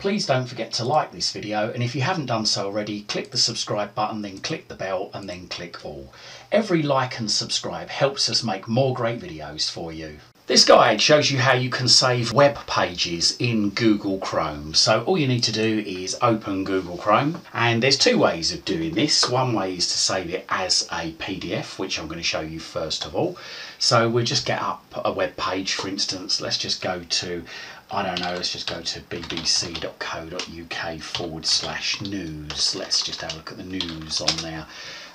Please don't forget to like this video and if you haven't done so already, click the subscribe button, then click the bell and then click all. Every like and subscribe helps us make more great videos for you. This guide shows you how you can save web pages in Google Chrome. So all you need to do is open Google Chrome and there's two ways of doing this. One way is to save it as a PDF, which I'm going to show you first of all. So we'll just get up a web page, for instance. Let's just go to, I don't know, let's just go to bbc.co.uk forward slash news. Let's just have a look at the news on there.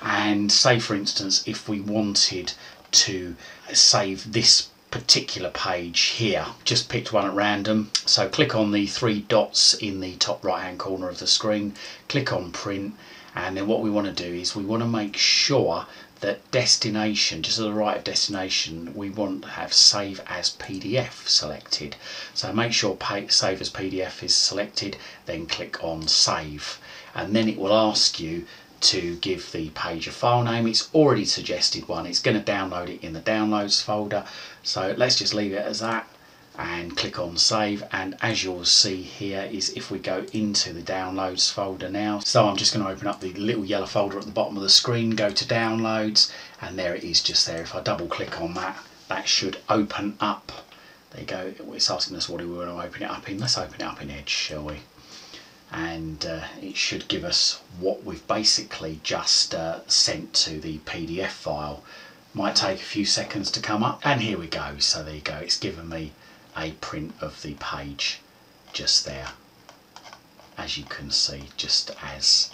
And say, for instance, if we wanted to save this particular page here. Just picked one at random. So click on the three dots in the top right hand corner of the screen, click on print and then what we want to do is we want to make sure that destination, just to the right of destination, we want to have save as PDF selected. So make sure save as PDF is selected, then click on save. And then it will ask you to give the page a file name. It's already suggested one. It's going to download it in the downloads folder. So let's just leave it as that and click on save. And as you'll see here is if we go into the downloads folder now. So I'm just going to open up the little yellow folder at the bottom of the screen go to downloads and there it is just there. If I double click on that that should open up. There you go. It's asking us what do we want to open it up in. Let's open it up in Edge shall we and uh, it should give us what we've basically just uh, sent to the PDF file. Might take a few seconds to come up and here we go. So there you go, it's given me a print of the page just there. As you can see, just as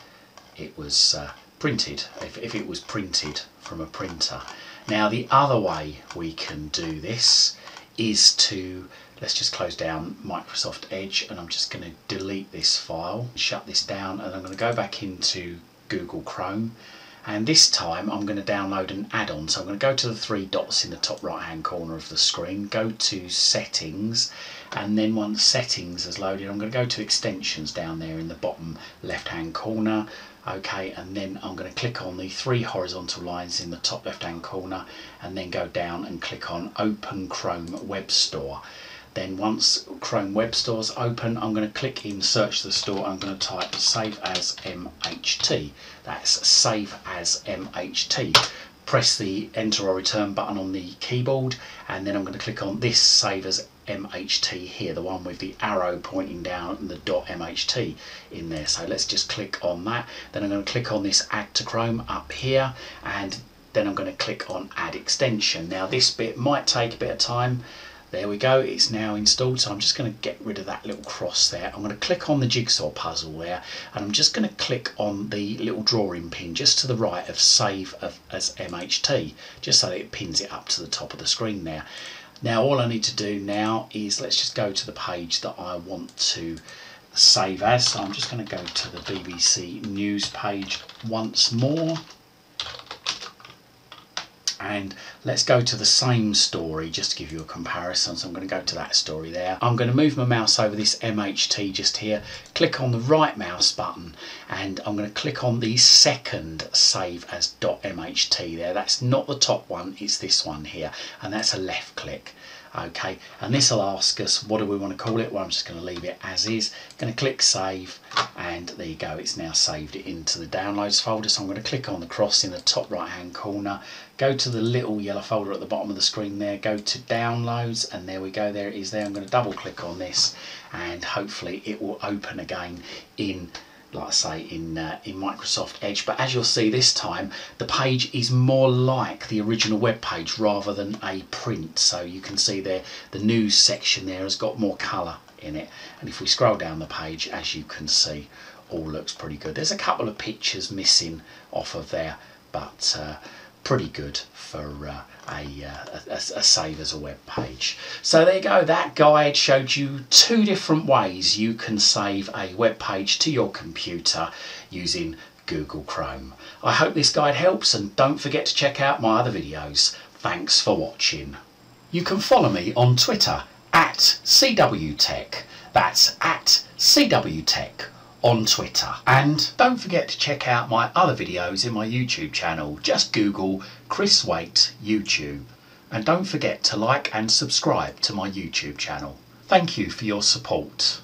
it was uh, printed, if, if it was printed from a printer. Now the other way we can do this is to let's just close down Microsoft Edge and I'm just going to delete this file shut this down and I'm going to go back into Google Chrome. And this time I'm going to download an add-on. So I'm going to go to the three dots in the top right hand corner of the screen go to settings and then once settings is loaded I'm going to go to extensions down there in the bottom left hand corner. Okay and then I'm going to click on the three horizontal lines in the top left hand corner and then go down and click on open Chrome Web Store then once Chrome Web Store's open I'm going to click in search the store I'm going to type save as MHT that's save as MHT press the enter or return button on the keyboard and then I'm going to click on this save as MHT here, the one with the arrow pointing down and the dot MHT in there. So let's just click on that. Then I'm going to click on this add to Chrome up here and then I'm going to click on add extension. Now this bit might take a bit of time. There we go, it's now installed. So I'm just going to get rid of that little cross there. I'm going to click on the jigsaw puzzle there and I'm just going to click on the little drawing pin just to the right of save as MHT, just so it pins it up to the top of the screen there. Now all I need to do now is let's just go to the page that I want to save as. So I'm just going to go to the BBC News page once more and let's go to the same story just to give you a comparison. So I'm going to go to that story there. I'm going to move my mouse over this MHT just here. Click on the right mouse button and I'm going to click on the second save as .mht there. That's not the top one it's this one here and that's a left click okay and this will ask us what do we want to call it? Well I'm just going to leave it as is. I'm going to click save and there you go it's now saved it into the downloads folder. So I'm going to click on the cross in the top right hand corner go to the little yellow folder at the bottom of the screen there go to downloads and there we go there it is there. I'm going to double click on this and hopefully it will open again in like I say in uh, in Microsoft Edge. But as you'll see this time the page is more like the original web page rather than a print. So you can see there the news section there has got more colour in it. And if we scroll down the page as you can see all looks pretty good. There's a couple of pictures missing off of there but uh, pretty good for uh, a, uh, a, a, save as a web page. So there you go, that guide showed you two different ways you can save a web page to your computer using Google Chrome. I hope this guide helps and don't forget to check out my other videos. Thanks for watching. You can follow me on Twitter at CWTech. That's at CWTech on Twitter. And don't forget to check out my other videos in my YouTube channel. Just Google Chris Waite YouTube. And don't forget to like and subscribe to my YouTube channel. Thank you for your support.